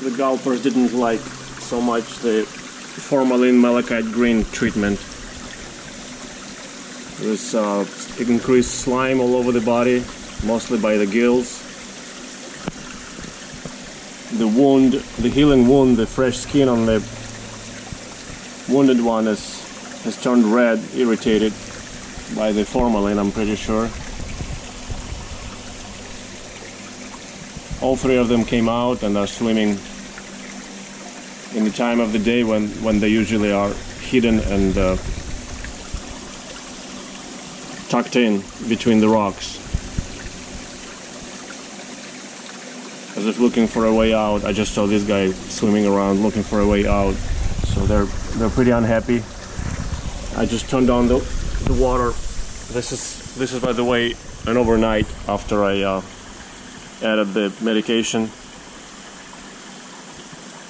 the gulpers didn't like so much the formalin malachite green treatment. This uh, increased slime all over the body, mostly by the gills. The wound, the healing wound, the fresh skin on the wounded one is, has turned red, irritated by the formalin, I'm pretty sure. All three of them came out and are swimming in the time of the day when, when they usually are hidden and uh, tucked in between the rocks. As if looking for a way out. I just saw this guy swimming around looking for a way out. So they're they're pretty unhappy. I just turned on the, the water. This is this is by the way an overnight after I uh, added the medication.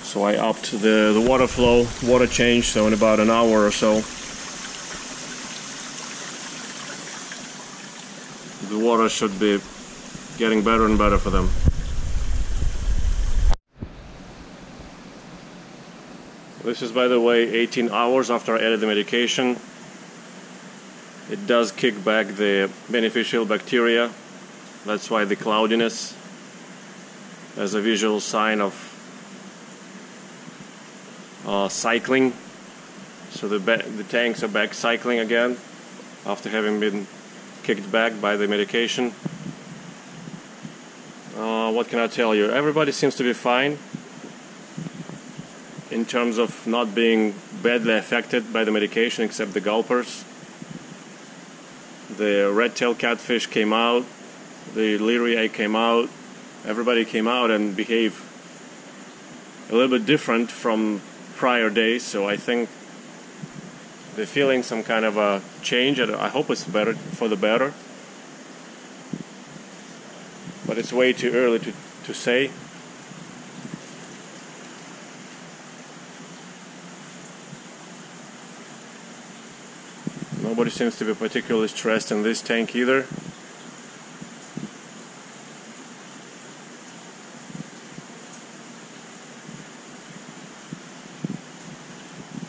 So I upped the, the water flow, water change, so in about an hour or so the water should be getting better and better for them. This is by the way 18 hours after I added the medication. It does kick back the beneficial bacteria. That's why the cloudiness as a visual sign of uh, cycling. So the, the tanks are back cycling again after having been kicked back by the medication. Uh, what can I tell you? Everybody seems to be fine in terms of not being badly affected by the medication except the gulpers. The red-tailed catfish came out, the leerii came out, everybody came out and behaved a little bit different from prior days, so I think they're feeling some kind of a change. I hope it's better for the better. But it's way too early to, to say. Nobody seems to be particularly stressed in this tank either.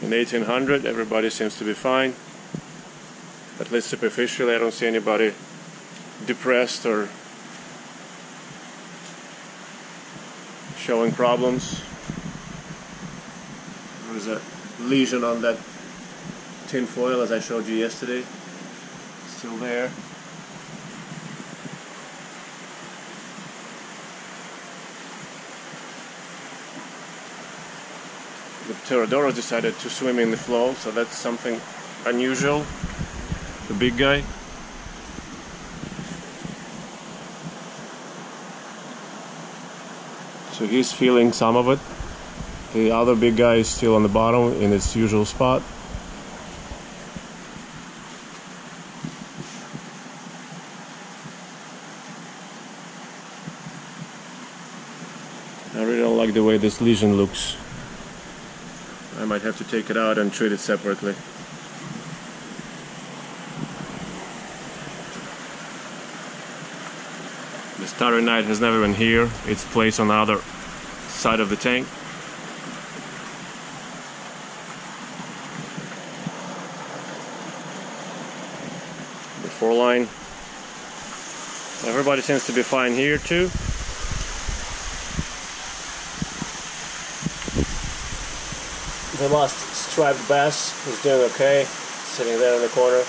In 1800 everybody seems to be fine. At least superficially I don't see anybody depressed or showing problems. There's a lesion on that tin foil as I showed you yesterday. Still there. The Pterodoras decided to swim in the flow, so that's something unusual. The big guy. So he's feeling some of it. The other big guy is still on the bottom in its usual spot. I really don't like the way this lesion looks. Might have to take it out and treat it separately. The starry night has never been here. It's placed on the other side of the tank. The four line. Everybody seems to be fine here too. The last striped bass is doing okay, sitting there in the corner.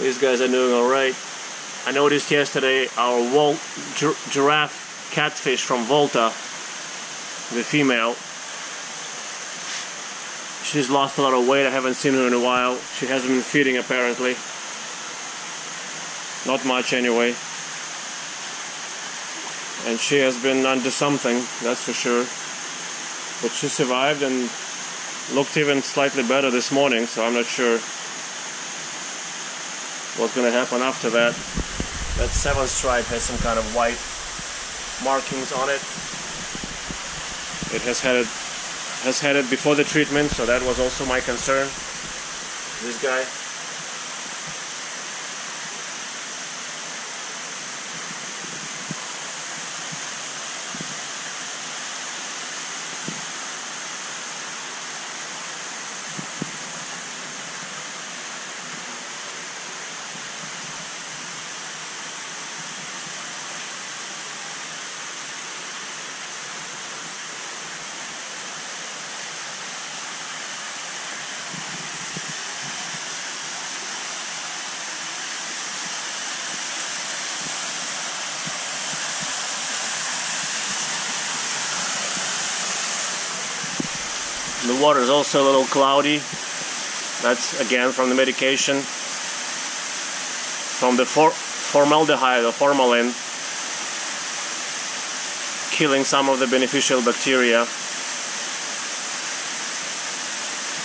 These guys are doing alright. I noticed yesterday our Vol giraffe catfish from Volta, the female, she's lost a lot of weight. I haven't seen her in a while. She hasn't been feeding apparently. Not much anyway and she has been under something, that's for sure. But she survived and looked even slightly better this morning, so I'm not sure what's going to happen after that. That seventh stripe has some kind of white markings on it. It has had it has had it before the treatment, so that was also my concern. This guy. The water is also a little cloudy. That's again from the medication. From the for formaldehyde or formalin killing some of the beneficial bacteria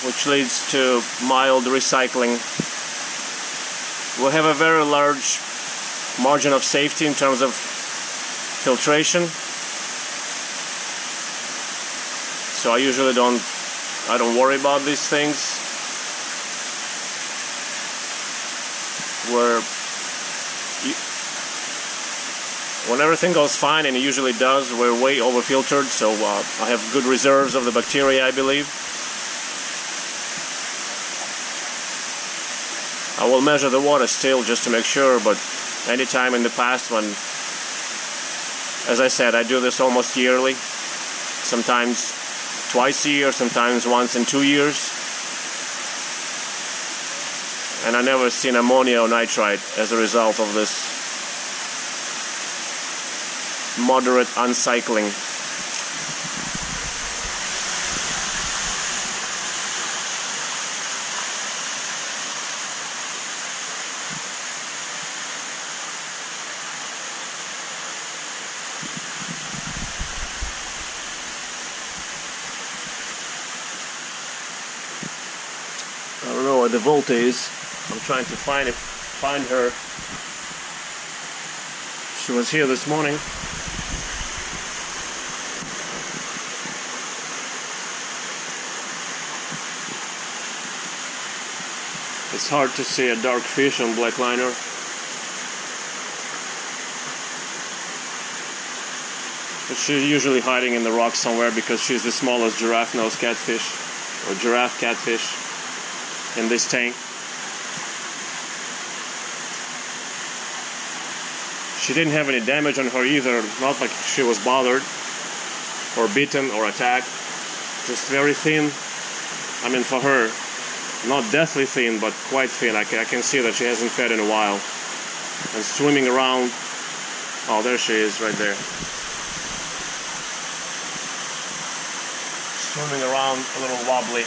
which leads to mild recycling. We have a very large margin of safety in terms of filtration. So I usually don't I don't worry about these things. Where you, when everything goes fine, and it usually does, we're way over filtered, so uh, I have good reserves of the bacteria, I believe. I will measure the water still just to make sure, but anytime in the past when, as I said, I do this almost yearly, sometimes twice a year, sometimes once in two years. And I never seen ammonia or nitrite as a result of this moderate uncycling. The Volta is. I'm trying to find it, find her. She was here this morning. It's hard to see a dark fish on black liner. But she's usually hiding in the rocks somewhere because she's the smallest giraffe nose catfish or giraffe catfish in this tank. She didn't have any damage on her either, not like she was bothered or bitten or attacked. Just very thin. I mean, for her, not deathly thin, but quite thin. I I can see that she hasn't fed in a while. And swimming around. Oh, there she is, right there. Swimming around a little wobbly.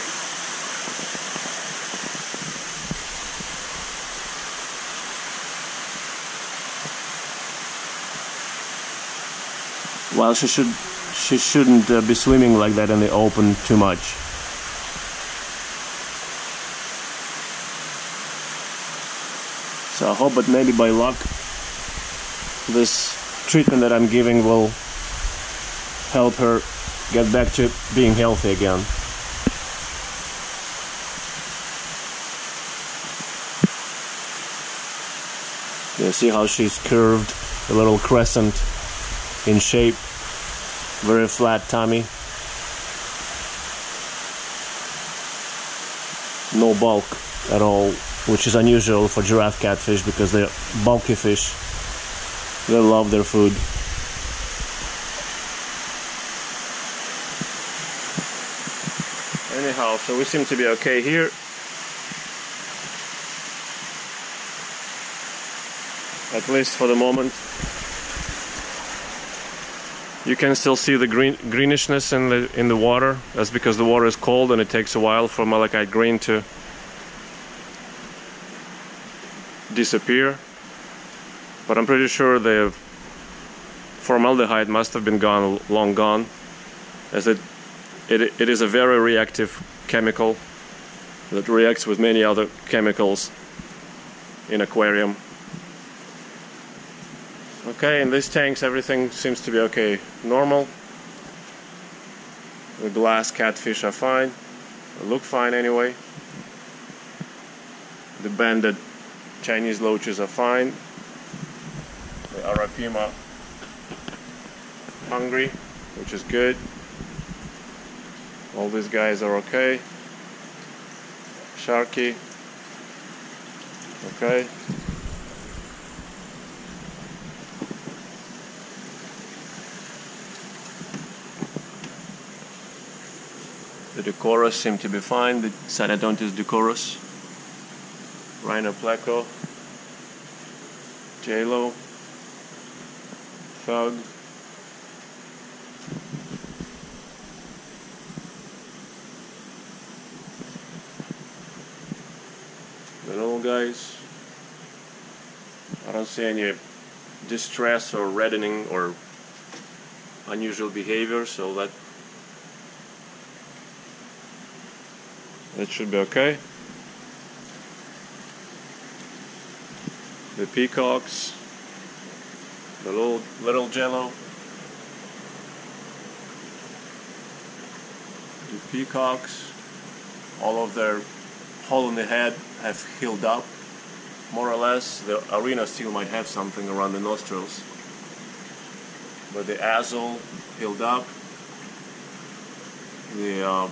Well, she should she shouldn't uh, be swimming like that in the open too much. So I hope that maybe by luck this treatment that I'm giving will help her get back to being healthy again. You see how she's curved, a little crescent in shape, very flat tummy. No bulk at all, which is unusual for giraffe catfish because they're bulky fish. They love their food. Anyhow, so we seem to be okay here. At least for the moment. You can still see the green greenishness in the in the water. That's because the water is cold and it takes a while for malachite green to disappear. But I'm pretty sure the formaldehyde must have been gone long gone, as it it, it is a very reactive chemical that reacts with many other chemicals in aquarium. Okay, in these tanks everything seems to be okay. Normal. The glass catfish are fine. They look fine anyway. The banded Chinese loaches are fine. The Arapaima hungry, which is good. All these guys are okay. Sharky. Okay. The decorous seem to be fine. The Ceratodontis decorous. Rhinopleco. JLo. Thug. Little guys. I don't see any distress or reddening or unusual behavior, so that that should be okay. The peacocks, the little little jello, the peacocks, all of their hole in the head have healed up more or less. The arena still might have something around the nostrils. But the azle healed up. The uh,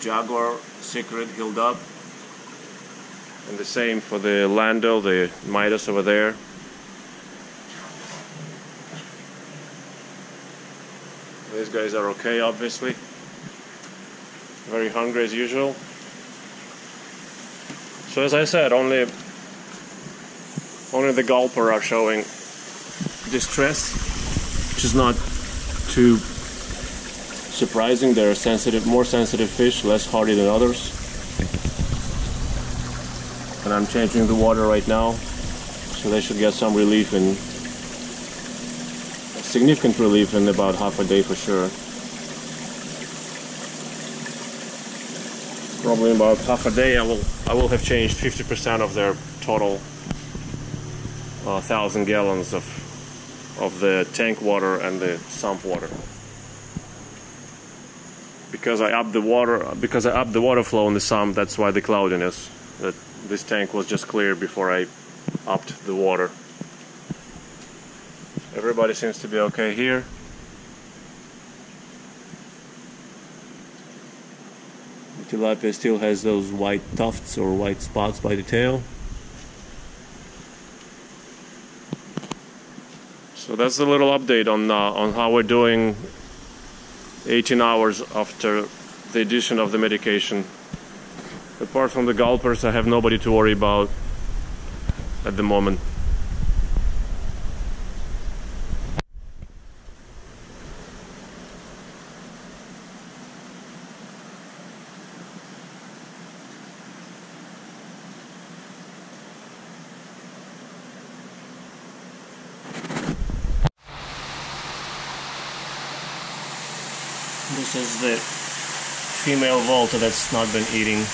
jaguar cichlid healed up. And the same for the lando, the Midas over there. These guys are okay, obviously. Very hungry as usual. So as I said, only only the gulper are showing distress, which is not too surprising. They're sensitive, more sensitive fish, less hardy than others. And I'm changing the water right now, so they should get some relief in significant relief in about half a day for sure. probably in about half a day I will I will have changed 50% of their total uh, thousand gallons of of the tank water and the sump water because I upped the water because I upped the water flow in the sump that's why the cloudiness that this tank was just clear before I upped the water everybody seems to be okay here The tilapia still has those white tufts or white spots by the tail. So that's a little update on uh, on how we're doing 18 hours after the addition of the medication. Apart from the gulpers, I have nobody to worry about at the moment. This is the female volta that's not been eating